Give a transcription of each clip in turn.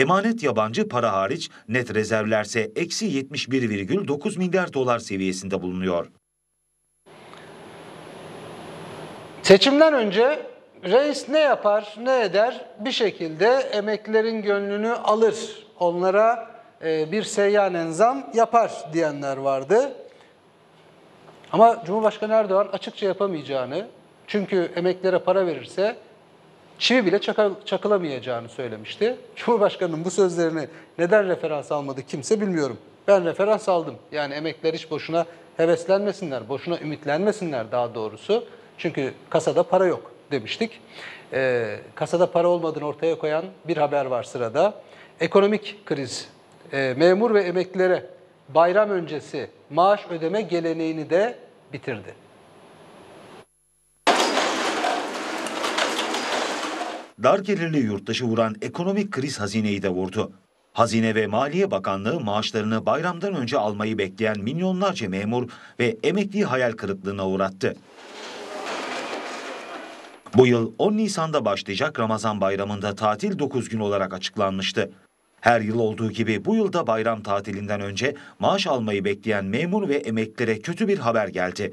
Emanet yabancı para hariç net rezervlerse eksi 71,9 milyar dolar seviyesinde bulunuyor. Seçimden önce reis ne yapar, ne eder? Bir şekilde emeklilerin gönlünü alır. Onlara e, bir seyyanen zam yapar diyenler vardı. Ama Cumhurbaşkanı Erdoğan açıkça yapamayacağını, çünkü emeklilere para verirse çivi bile çakılamayacağını söylemişti. Cumhurbaşkanının bu sözlerini neden referans almadı kimse bilmiyorum. Ben referans aldım. Yani emekliler hiç boşuna heveslenmesinler, boşuna ümitlenmesinler daha doğrusu. Çünkü kasada para yok demiştik. Ee, kasada para olmadığını ortaya koyan bir haber var sırada. Ekonomik kriz, e, memur ve emeklilere bayram öncesi maaş ödeme geleneğini de bitirdi. Dar gelirli yurttaşı vuran ekonomik kriz hazineyi de vurdu. Hazine ve Maliye Bakanlığı maaşlarını bayramdan önce almayı bekleyen milyonlarca memur ve emekliyi hayal kırıklığına uğrattı. Bu yıl 10 Nisan'da başlayacak Ramazan bayramında tatil 9 gün olarak açıklanmıştı. Her yıl olduğu gibi bu yılda bayram tatilinden önce maaş almayı bekleyen memur ve emeklilere kötü bir haber geldi.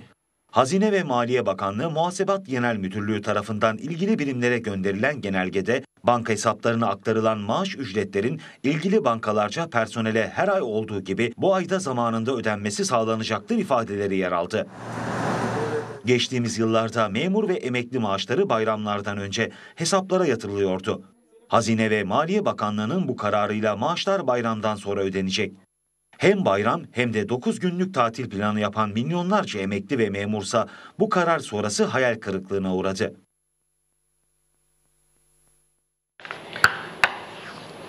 Hazine ve Maliye Bakanlığı Muhasebat Genel Müdürlüğü tarafından ilgili birimlere gönderilen genelgede banka hesaplarına aktarılan maaş ücretlerin ilgili bankalarca personele her ay olduğu gibi bu ayda zamanında ödenmesi sağlanacaktır ifadeleri yer aldı. Geçtiğimiz yıllarda memur ve emekli maaşları bayramlardan önce hesaplara yatırılıyordu. Hazine ve Maliye Bakanlığı'nın bu kararıyla maaşlar bayramdan sonra ödenecek. Hem bayram hem de 9 günlük tatil planı yapan milyonlarca emekli ve memursa bu karar sonrası hayal kırıklığına uğradı.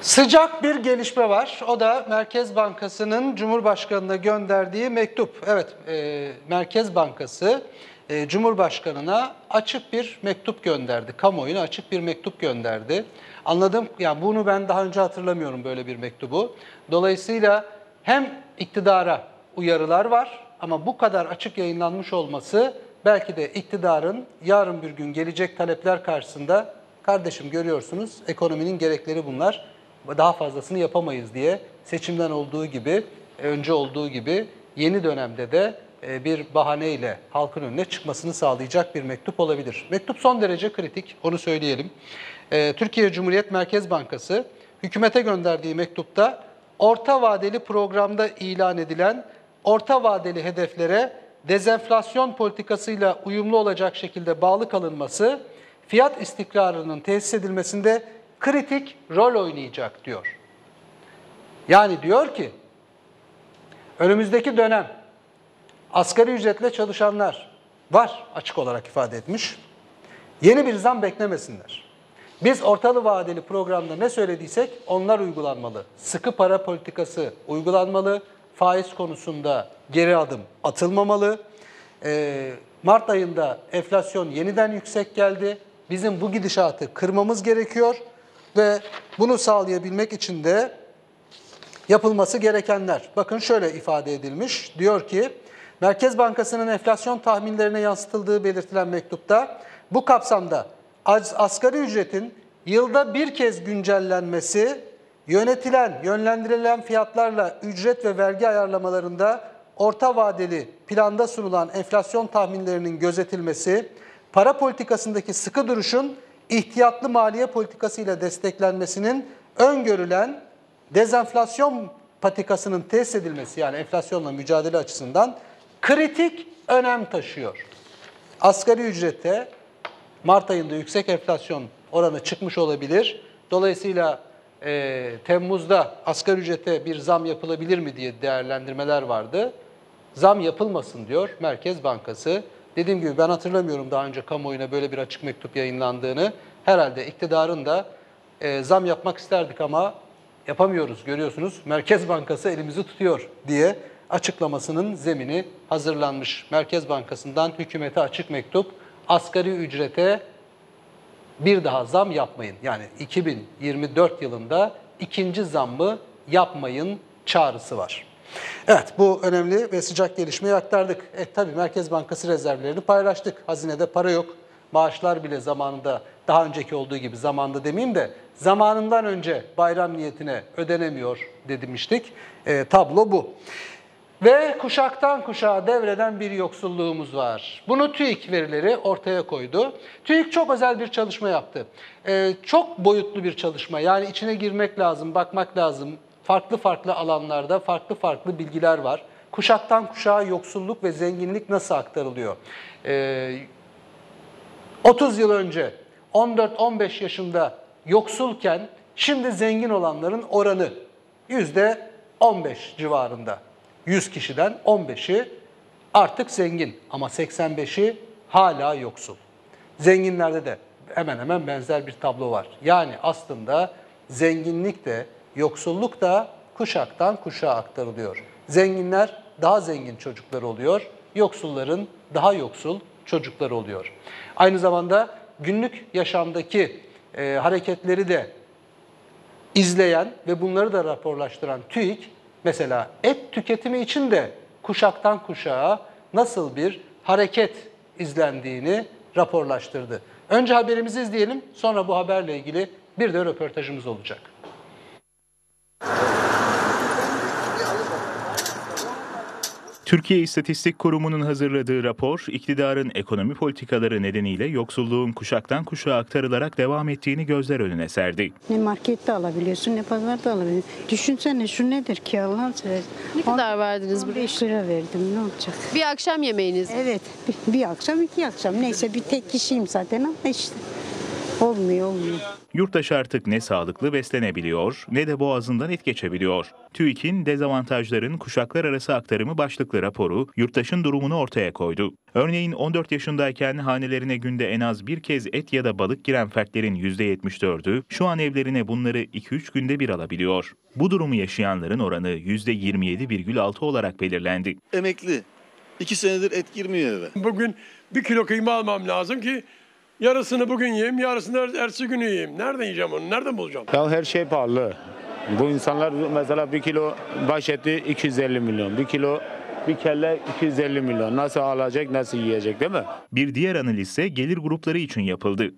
Sıcak bir gelişme var. O da Merkez Bankası'nın Cumhurbaşkanı'na gönderdiği mektup. Evet, e, Merkez Bankası e, Cumhurbaşkanı'na açık bir mektup gönderdi. Kamuoyuna açık bir mektup gönderdi. Anladım, yani bunu ben daha önce hatırlamıyorum böyle bir mektubu. Dolayısıyla hem iktidara uyarılar var ama bu kadar açık yayınlanmış olması belki de iktidarın yarın bir gün gelecek talepler karşısında kardeşim görüyorsunuz ekonominin gerekleri bunlar daha fazlasını yapamayız diye seçimden olduğu gibi önce olduğu gibi yeni dönemde de e, bir bahaneyle halkın önüne çıkmasını sağlayacak bir mektup olabilir. Mektup son derece kritik, onu söyleyelim. E, Türkiye Cumhuriyet Merkez Bankası hükümete gönderdiği mektupta orta vadeli programda ilan edilen orta vadeli hedeflere dezenflasyon politikasıyla uyumlu olacak şekilde bağlı kalınması, fiyat istikrarının tesis edilmesinde kritik rol oynayacak diyor. Yani diyor ki, önümüzdeki dönem asgari ücretle çalışanlar var açık olarak ifade etmiş. Yeni bir zam beklemesinler. Biz ortalı vadeli programda ne söylediysek onlar uygulanmalı. Sıkı para politikası uygulanmalı. Faiz konusunda geri adım atılmamalı. Ee, Mart ayında enflasyon yeniden yüksek geldi. Bizim bu gidişatı kırmamız gerekiyor ve bunu sağlayabilmek için de yapılması gerekenler. Bakın şöyle ifade edilmiş. Diyor ki, Merkez Bankası'nın enflasyon tahminlerine yansıtıldığı belirtilen mektupta bu kapsamda asgari ücretin yılda bir kez güncellenmesi, yönetilen, yönlendirilen fiyatlarla ücret ve vergi ayarlamalarında orta vadeli planda sunulan enflasyon tahminlerinin gözetilmesi, para politikasındaki sıkı duruşun ihtiyatlı maliye politikasıyla desteklenmesinin öngörülen dezenflasyon patikasının tesis edilmesi yani enflasyonla mücadele açısından kritik önem taşıyor. Asgari ücrete Mart ayında yüksek enflasyon oranı çıkmış olabilir. Dolayısıyla e, Temmuz'da asgari ücrete bir zam yapılabilir mi diye değerlendirmeler vardı. Zam yapılmasın diyor Merkez Bankası. Dediğim gibi ben hatırlamıyorum daha önce kamuoyuna böyle bir açık mektup yayınlandığını. Herhalde iktidarın da e, zam yapmak isterdik ama yapamıyoruz görüyorsunuz. Merkez Bankası elimizi tutuyor diye açıklamasının zemini hazırlanmış. Merkez Bankası'ndan hükümete açık mektup asgari ücrete bir daha zam yapmayın. Yani 2024 yılında ikinci zammı yapmayın çağrısı var. Evet bu önemli ve sıcak gelişmeyi aktardık. E tabii Merkez Bankası rezervlerini paylaştık. Hazinede para yok. Maaşlar bile zamanında daha önceki olduğu gibi zamanda demeyeyim de zamanından önce bayram niyetine ödenemiyor demiştik. E, tablo bu. Ve kuşaktan kuşağa devreden bir yoksulluğumuz var. Bunu TÜİK verileri ortaya koydu. TÜİK çok özel bir çalışma yaptı. Ee, çok boyutlu bir çalışma. Yani içine girmek lazım, bakmak lazım. Farklı farklı alanlarda farklı farklı bilgiler var. Kuşaktan kuşağa yoksulluk ve zenginlik nasıl aktarılıyor? Ee, 30 yıl önce 14-15 yaşında yoksulken şimdi zengin olanların oranı %15 civarında. 100 kişiden 15'i artık zengin ama 85'i hala yoksul. Zenginlerde de hemen hemen benzer bir tablo var. Yani aslında zenginlik de yoksulluk da kuşaktan kuşağa aktarılıyor. Zenginler daha zengin çocuklar oluyor, yoksulların daha yoksul çocuklar oluyor. Aynı zamanda günlük yaşamdaki e, hareketleri de izleyen ve bunları da raporlaştıran TÜİK mesela et tüketimi için de kuşaktan kuşağa nasıl bir hareket izlendiğini raporlaştırdı. Önce haberimizi izleyelim, sonra bu haberle ilgili bir de röportajımız olacak. Türkiye İstatistik Kurumu'nun hazırladığı rapor, iktidarın ekonomi politikaları nedeniyle yoksulluğun kuşaktan kuşağa aktarılarak devam ettiğini gözler önüne serdi. Ne markette alabiliyorsun ne pazarda alabiliyorsun. Düşünsene şu nedir ki Allah'ın seversen. Ne kadar verdiniz buraya? 5 lira verdim ne olacak? Bir akşam yemeğiniz. Evet bir, bir akşam iki akşam neyse bir tek kişiyim zaten ama işte olmuyor olmuyor. Yurttaş artık ne sağlıklı beslenebiliyor ne de boğazından et geçebiliyor. TÜİK'in dezavantajların kuşaklar arası aktarımı başlıklı raporu yurttaşın durumunu ortaya koydu. Örneğin 14 yaşındayken hanelerine günde en az bir kez et ya da balık giren fertlerin %74'ü şu an evlerine bunları 2-3 günde bir alabiliyor. Bu durumu yaşayanların oranı %27,6 olarak belirlendi. emekli. İki senedir et girmiyor eve. Bugün bir kilo kıyma almam lazım ki yarısını bugün yiyeyim, yarısını er- ertesi günü yiyeyim. Nereden yiyeceğim onu? Nereden bulacağım? Ya her şey pahalı. Bu insanlar mesela bir kilo baş eti 250 milyon, bir kilo bir kelle 250 milyon. Nasıl alacak, nasıl yiyecek değil mi? Bir diğer analiz ise gelir grupları için yapıldı.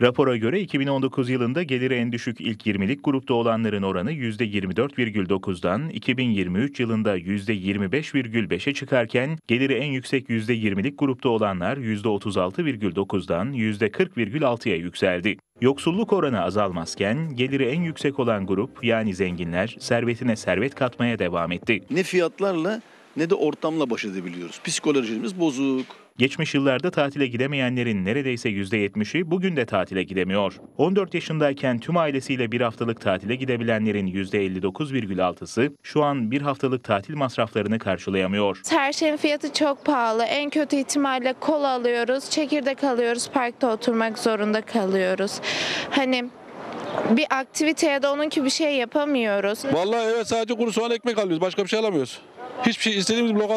Rapora göre 2019 yılında geliri en düşük ilk 20'lik grupta olanların oranı %24,9'dan 2023 yılında %25,5'e çıkarken geliri en yüksek %20'lik grupta olanlar %36,9'dan %40,6'ya yükseldi. Yoksulluk oranı azalmazken geliri en yüksek olan grup yani zenginler servetine servet katmaya devam etti. Ne fiyatlarla ne de ortamla baş edebiliyoruz. Psikolojimiz bozuk. Geçmiş yıllarda tatile gidemeyenlerin neredeyse %70'i bugün de tatile gidemiyor. 14 yaşındayken tüm ailesiyle bir haftalık tatile gidebilenlerin %59,6'sı şu an bir haftalık tatil masraflarını karşılayamıyor. Her şeyin fiyatı çok pahalı. En kötü ihtimalle kola alıyoruz, çekirdek alıyoruz, parkta oturmak zorunda kalıyoruz. Hani bir aktiviteye de onun gibi bir şey yapamıyoruz. Vallahi evet sadece kuru soğan ekmek alıyoruz. Başka bir şey alamıyoruz. Hiçbir şey istediğimiz bir lokal